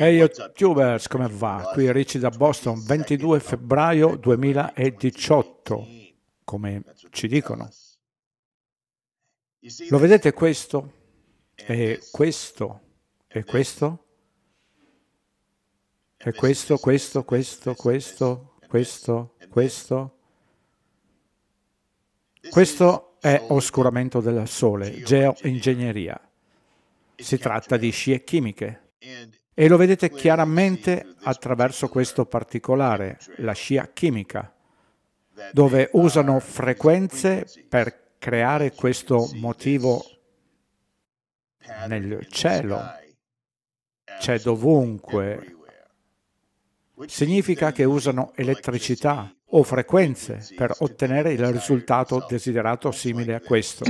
Hey YouTubers, come va? Qui Ricci da Boston, 22 febbraio 2018, come ci dicono. Lo vedete questo? E questo? E questo? E questo, questo, questo, questo, questo, questo? Questo è oscuramento del Sole, geoingegneria. Si tratta di scie chimiche. E lo vedete chiaramente attraverso questo particolare, la scia chimica, dove usano frequenze per creare questo motivo nel cielo. C'è dovunque. Significa che usano elettricità o frequenze per ottenere il risultato desiderato simile a questo.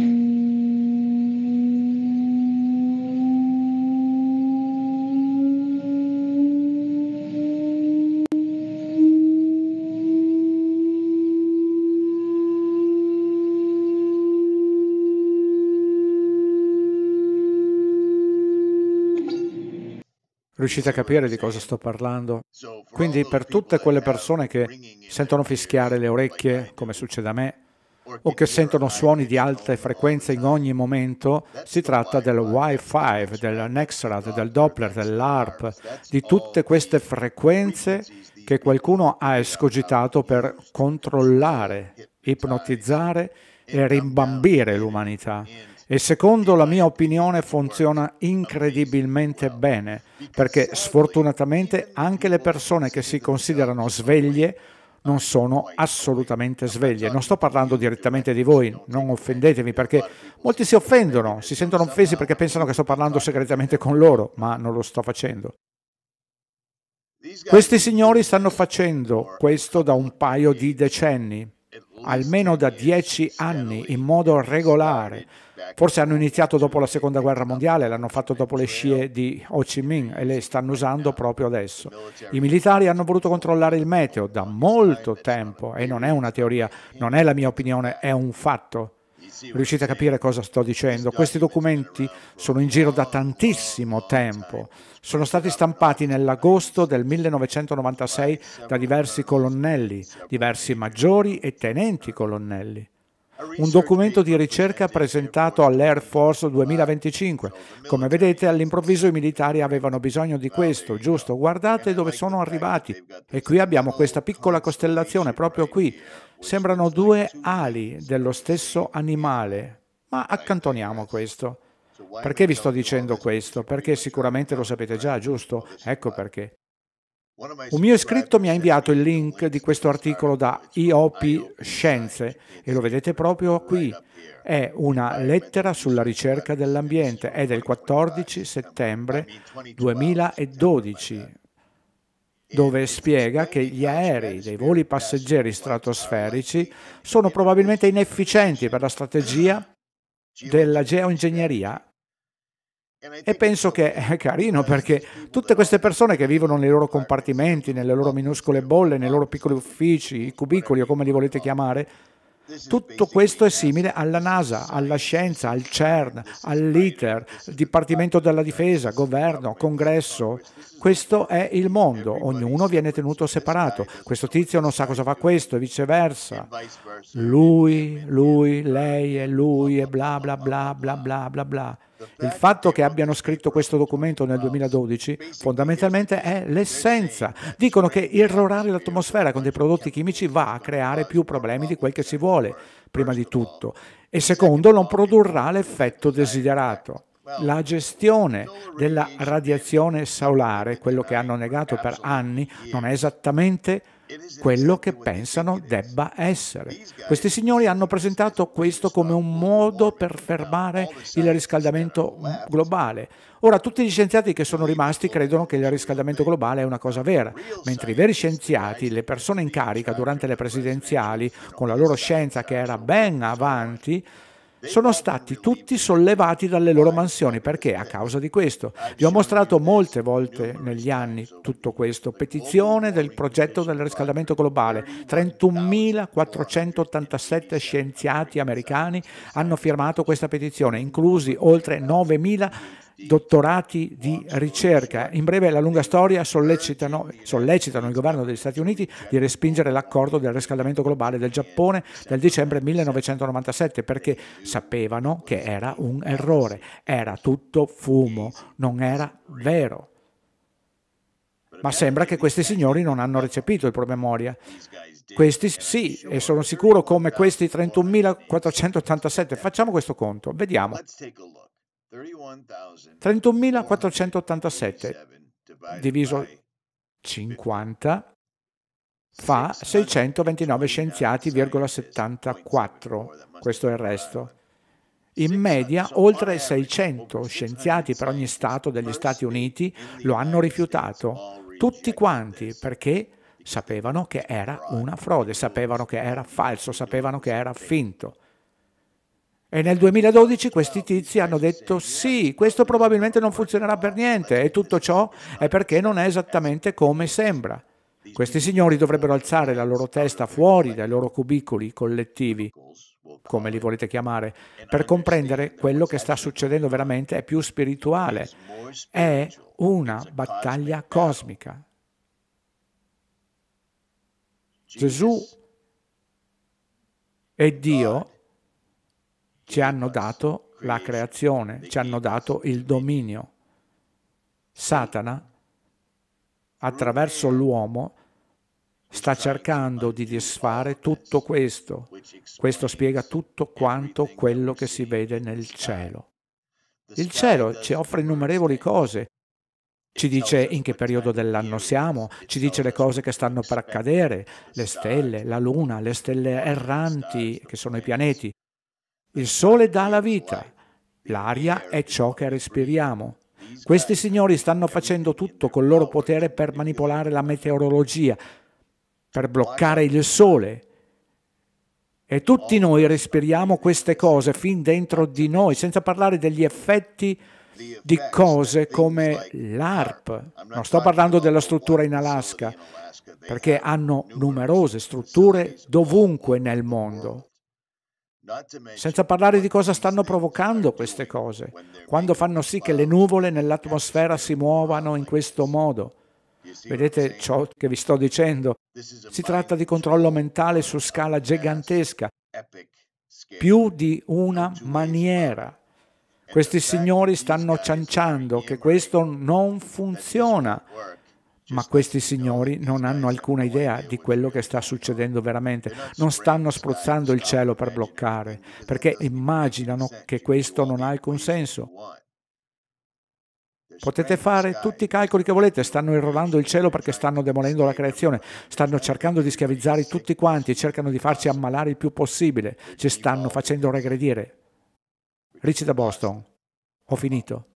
Riuscite a capire di cosa sto parlando? Quindi per tutte quelle persone che sentono fischiare le orecchie, come succede a me, o che sentono suoni di alte frequenze in ogni momento, si tratta del Wi-Fi, del Nexrad, del Doppler, dell'ARP, di tutte queste frequenze che qualcuno ha escogitato per controllare, ipnotizzare e rimbambire l'umanità e secondo la mia opinione funziona incredibilmente bene, perché sfortunatamente anche le persone che si considerano sveglie non sono assolutamente sveglie. Non sto parlando direttamente di voi, non offendetevi perché molti si offendono, si sentono offesi perché pensano che sto parlando segretamente con loro, ma non lo sto facendo. Questi signori stanno facendo questo da un paio di decenni, almeno da dieci anni, in modo regolare Forse hanno iniziato dopo la seconda guerra mondiale, l'hanno fatto dopo le scie di Ho Chi Minh e le stanno usando proprio adesso. I militari hanno voluto controllare il meteo da molto tempo e non è una teoria, non è la mia opinione, è un fatto. Riuscite a capire cosa sto dicendo? Questi documenti sono in giro da tantissimo tempo. Sono stati stampati nell'agosto del 1996 da diversi colonnelli, diversi maggiori e tenenti colonnelli un documento di ricerca presentato all'Air Force 2025. Come vedete, all'improvviso i militari avevano bisogno di questo, giusto? Guardate dove sono arrivati. E qui abbiamo questa piccola costellazione, proprio qui. Sembrano due ali dello stesso animale. Ma accantoniamo questo. Perché vi sto dicendo questo? Perché sicuramente lo sapete già, giusto? Ecco perché. Un mio iscritto mi ha inviato il link di questo articolo da IOP Scienze e lo vedete proprio qui. È una lettera sulla ricerca dell'ambiente, è del 14 settembre 2012 dove spiega che gli aerei dei voli passeggeri stratosferici sono probabilmente inefficienti per la strategia della geoingegneria e penso che è carino perché tutte queste persone che vivono nei loro compartimenti, nelle loro minuscole bolle, nei loro piccoli uffici, i cubicoli o come li volete chiamare, tutto questo è simile alla NASA, alla scienza, al CERN, all'ITER, Dipartimento della Difesa, governo, congresso. Questo è il mondo, ognuno viene tenuto separato. Questo tizio non sa cosa fa questo e viceversa. Lui, lui, lei e lui e bla bla bla bla bla bla bla. Il fatto che abbiano scritto questo documento nel 2012 fondamentalmente è l'essenza. Dicono che irrorare l'atmosfera con dei prodotti chimici va a creare più problemi di quel che si vuole, prima di tutto, e secondo non produrrà l'effetto desiderato. La gestione della radiazione solare, quello che hanno negato per anni, non è esattamente quello che pensano debba essere. Questi signori hanno presentato questo come un modo per fermare il riscaldamento globale. Ora tutti gli scienziati che sono rimasti credono che il riscaldamento globale è una cosa vera, mentre i veri scienziati, le persone in carica durante le presidenziali, con la loro scienza che era ben avanti, sono stati tutti sollevati dalle loro mansioni. Perché? A causa di questo. Vi ho mostrato molte volte negli anni tutto questo. Petizione del progetto del riscaldamento globale. 31.487 scienziati americani hanno firmato questa petizione, inclusi oltre 9.000 dottorati di ricerca. In breve, la lunga storia sollecitano, sollecitano, il governo degli Stati Uniti di respingere l'accordo del riscaldamento globale del Giappone del dicembre 1997 perché sapevano che era un errore, era tutto fumo, non era vero. Ma sembra che questi signori non hanno recepito il promemoria. Questi sì, e sono sicuro come questi 31.487. Facciamo questo conto, vediamo. 31.487 diviso 50 fa 629 scienziati,74. Questo è il resto. In media, oltre 600 scienziati per ogni Stato degli Stati Uniti lo hanno rifiutato, tutti quanti, perché sapevano che era una frode, sapevano che era falso, sapevano che era finto. E nel 2012 questi tizi hanno detto sì, questo probabilmente non funzionerà per niente e tutto ciò è perché non è esattamente come sembra. Questi signori dovrebbero alzare la loro testa fuori dai loro cubicoli collettivi, come li volete chiamare, per comprendere quello che sta succedendo veramente è più spirituale, è una battaglia cosmica. Gesù e Dio ci hanno dato la creazione, ci hanno dato il dominio. Satana, attraverso l'uomo, sta cercando di disfare tutto questo. Questo spiega tutto quanto quello che si vede nel cielo. Il cielo ci offre innumerevoli cose, ci dice in che periodo dell'anno siamo, ci dice le cose che stanno per accadere, le stelle, la luna, le stelle erranti, che sono i pianeti. Il sole dà la vita, l'aria è ciò che respiriamo. Questi signori stanno facendo tutto col loro potere per manipolare la meteorologia, per bloccare il sole. E tutti noi respiriamo queste cose fin dentro di noi, senza parlare degli effetti di cose come l'ARP. Non sto parlando della struttura in Alaska, perché hanno numerose strutture dovunque nel mondo. Senza parlare di cosa stanno provocando queste cose, quando fanno sì che le nuvole nell'atmosfera si muovano in questo modo. Vedete ciò che vi sto dicendo? Si tratta di controllo mentale su scala gigantesca, più di una maniera. Questi signori stanno cianciando che questo non funziona, ma questi signori non hanno alcuna idea di quello che sta succedendo veramente. Non stanno spruzzando il cielo per bloccare, perché immaginano che questo non ha alcun senso. Potete fare tutti i calcoli che volete, stanno irrorando il cielo perché stanno demolendo la creazione, stanno cercando di schiavizzare tutti quanti, cercano di farci ammalare il più possibile, ci stanno facendo regredire. Ricci da Boston. Ho finito.